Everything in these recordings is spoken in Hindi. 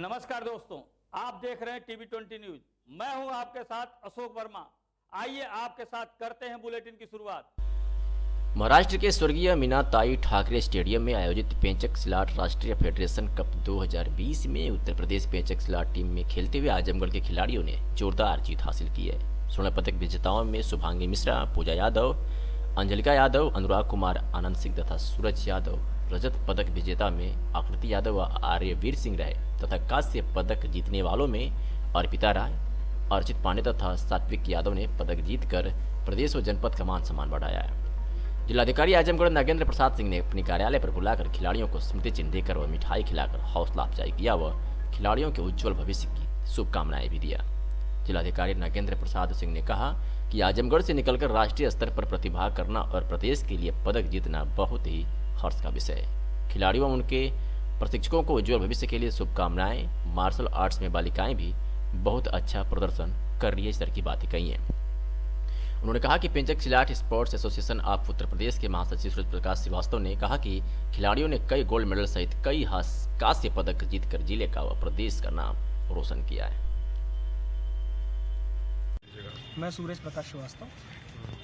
नमस्कार दोस्तों, आप देख रहे हैं टीवी ट्वेंटी न्यूज़। मैं हूँ आपके साथ अशोक वर्मा। आइए आपके साथ करते हैं बुलेटिन की शुरुआत। महाराष्ट्र के स्वर्गीय मीनाताई ठाकरे स्टेडियम में आयोजित पेंचक सिलाट राष्ट्रीय फेडरेशन कप 2020 में उत्तर प्रदेश पेंचक सिलाट टीम में खेलते हुए आजमगढ़ के खिलाड़ियों ने जोरदार जीत हासिल की है। स्वर्ण पदक विजेताओं में शुभांगी मिश्रा, पूजा यादव, अंजलिका यादव, अनुराग कुमार, आनंद सिंह तथा सूरज यादव रजत पदक विजेता में आकृति यादव व आर्यवीर सिंह रहे, तथा कांस्य पदक जीतने वालों में अर्पिता राय, अर्चित पांडे तथा सात्विक यादव ने पदक जीतकर प्रदेश व जनपद का मान सम्मान बढ़ाया है। जिलाधिकारी आजमगढ़ नागेंद्र प्रसाद सिंह ने अपने कार्यालय पर बुलाकर खिलाड़ियों को स्मृति चिन्ह देकर व मिठाई खिलाकर हौसला अफजाई किया व खिलाड़ियों के उज्जवल भविष्य की शुभकामनाएँ भी दिया। जिलाधिकारी नागेंद्र प्रसाद सिंह ने कहा कि आजमगढ़ से निकलकर राष्ट्रीय स्तर पर प्रतिभा करना और प्रदेश के लिए पदक जीतना बहुत ही हर्ष का विषय। खिलाड़ियों व उनके प्रशिक्षकों को उज्जवल भविष्य के लिए शुभकामनाएँ। मार्शल आर्ट्स में बालिकाएँ भी बहुत अच्छा प्रदर्शन कर रही है, इस तरह की बातें कही हैं। उन्होंने कहा कि pencak silat sports association of Uttar Pradesh के महासचिव सूरज प्रकाश श्रीवास्तव ने कहा कि खिलाड़ियों ने कई गोल्ड मेडल सहित कई कांस्य पदक जीतकर ज़िले का व प्रदेश का नाम रोशन किया है। मैं सूरज प्रकाश श्रीवास्तव।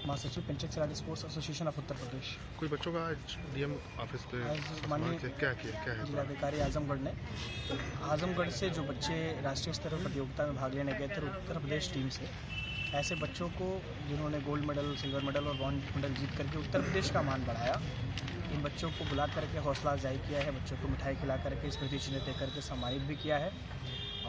महासचिव pencak silat sports association of Uttar Pradesh कोई बच्चों का आज डीएम ऑफ़िस पे आज माननीय क्या? किया क्या? है जिलाधिकारी आजमगढ़ ने आजमगढ़ से जो बच्चे राष्ट्रीय स्तर पर प्रतियोगिता में भाग लेने गए थे उत्तर प्रदेश टीम से ऐसे बच्चों को जिन्होंने गोल्ड मेडल सिल्वर मेडल और ब्रॉन्ज मेडल जीत करके उत्तर प्रदेश का मान बढ़ाया इन बच्चों को बुला करके हौसला अफजाई किया है बच्चों को मिठाई खिला करके स्मृति चिन्ह दे करके सम्मानित भी किया है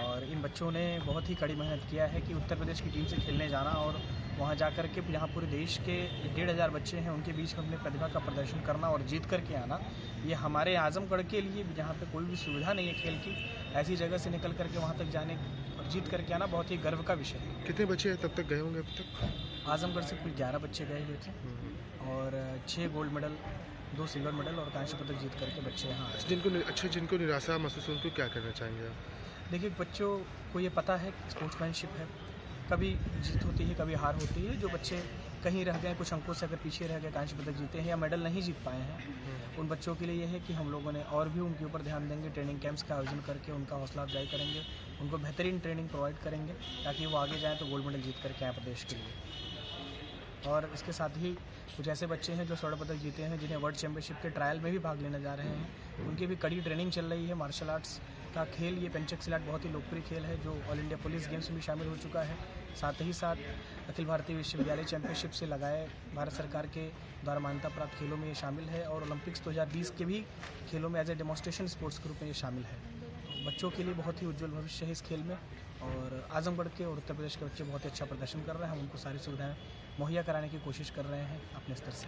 और इन बच्चों ने बहुत ही कड़ी मेहनत किया है कि उत्तर प्रदेश की टीम से खेलने जाना और वहाँ जा कर के जहाँ पूरे देश के डेढ़ हज़ार बच्चे हैं उनके बीच में अपनी प्रतिभा का प्रदर्शन करना और जीत करके आना ये हमारे आजमगढ़ के लिए जहाँ पे कोई भी सुविधा नहीं है खेल की ऐसी जगह से निकल करके वहाँ तक जाने और जीत करके आना बहुत ही गर्व का विषय है। कितने बच्चे तब तक गए होंगे अब तक? आजमगढ़ से कुल ग्यारह बच्चे गए हुए थे और छः गोल्ड मेडल दो सिल्वर मेडल और कांस्य पदक जीत करके बच्चे यहाँ जिनको अच्छा जिनको निराशा महसूस हो उनको क्या करना चाहेंगे आप? देखिए बच्चों को ये पता है स्पोर्ट्समैनशिप है। कभी जीत होती है कभी हार होती है। जो बच्चे कहीं रह गए कुछ अंकों से अगर पीछे रह गए कांस्य पदक जीते हैं या मेडल नहीं जीत पाए हैं उन बच्चों के लिए ये है कि हम लोगों ने और भी उनके ऊपर ध्यान देंगे ट्रेनिंग कैंप्स का आयोजन करके उनका हौसला अफजाई करेंगे उनको बेहतरीन ट्रेनिंग प्रोवाइड करेंगे ताकि वो आगे जाएँ तो गोल्ड मेडल जीत करके आए प्रदेश के लिए। और इसके साथ ही कुछ ऐसे बच्चे हैं जो स्वर्ण पदक जीते हैं जिन्हें वर्ल्ड चैंपियनशिप के ट्रायल में भी भाग लेने जा रहे हैं। उनकी भी कड़ी ट्रेनिंग चल रही है मार्शल आर्ट्स का खेल, ये पेंचक सिलाट बहुत ही लोकप्रिय खेल है, जो ऑल इंडिया पुलिस गेम्स में शामिल हो चुका है। साथ ही साथ, अखिल भारतीय विश्वविद्यालय चैंपियनशिप से लगाए भारत सरकार के द्वारा मान्यता प्राप्त खेलों में ये शामिल है और ओलंपिक्स 2020 के भी खेलों में एज ए डेमोस्ट्रेशन स्पोर्ट्स के रूप में ये शामिल है। तो बच्चों के लिए बहुत ही उज्जवल भविष्य है इस खेल में और आजमगढ़ के और उत्तर प्रदेश के बच्चे बहुत ही अच्छा प्रदर्शन कर रहे हैं। हम उनको सारी सुविधाएँ मुहैया कराने की कोशिश कर रहे हैं अपने स्तर से।